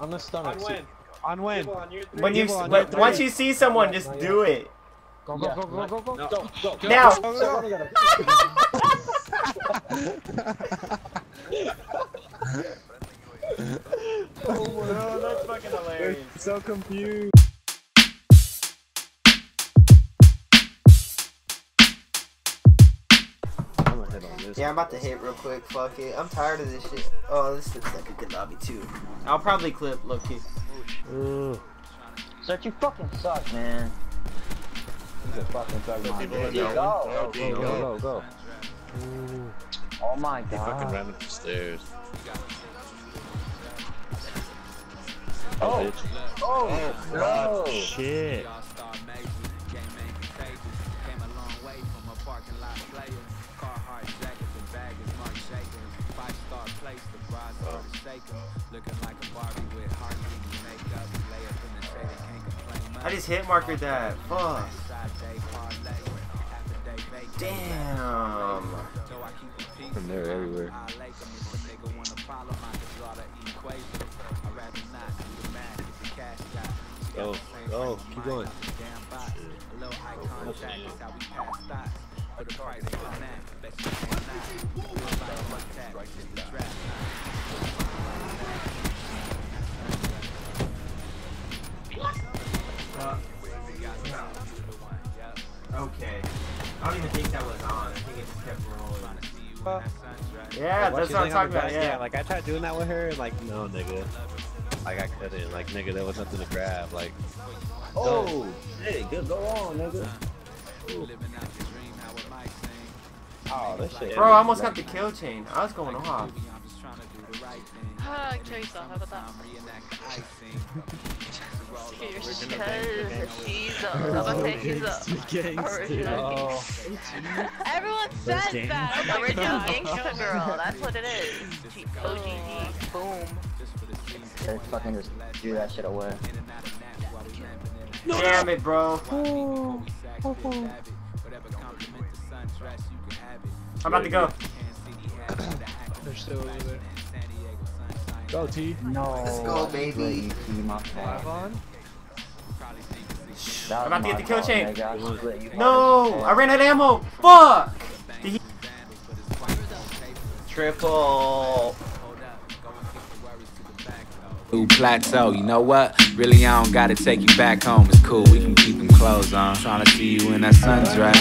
On the stomach. On when? On when? On you. When you on but your once you see someone, Not just yet. do it. Go, go, go, go, go, go. No, go, go, go. Now. Go, go, go. Oh, that's fucking hilarious. So confused. This. Yeah, I'm about to hit real quick. Fuck it. I'm tired of this shit. Oh, this looks like a good lobby too. I'll probably clip low key. Ooh. Such you fucking suck, man. He's a fucking thug. People There are you going. go. Go, go, go, go. Oh my god. He fucking ran up the stairs. Oh, oh, oh, no. Shit. I just hit marker that. Fuck. Damn. From there everywhere. Go, go, oh, oh, keep going. Okay. I don't even think that was on. I think it just kept rolling. Uh, yeah, What that's what I'm talking the about. back? Yeah. like I tried doing that with her, and like, no, nigga. Like I couldn't. Like, nigga, there was nothing to grab. Like, Oh, shit. Good, go on, nigga. oh, this shit. Bro, I almost got the kill chain. I was going off. Kill. How about that? Because she's a, I'm gonna say she's original. Oh, Everyone says that. Original gangsta girl. That's what it is. G- OGG. Boom. Let's fucking just do that shit away. Damn it, bro. I'm about to go. they're still over there. Go, T. No. Let's go, baby. My fault. on. That I'm about to get the kill chain. nigga. I split you No, I ran out of ammo. Fuck. Did he- Triple. New plateau, you know what? Really, I don't gotta take you back home. It's cool, we can keep them clothes on. Trying to see you in that sundress.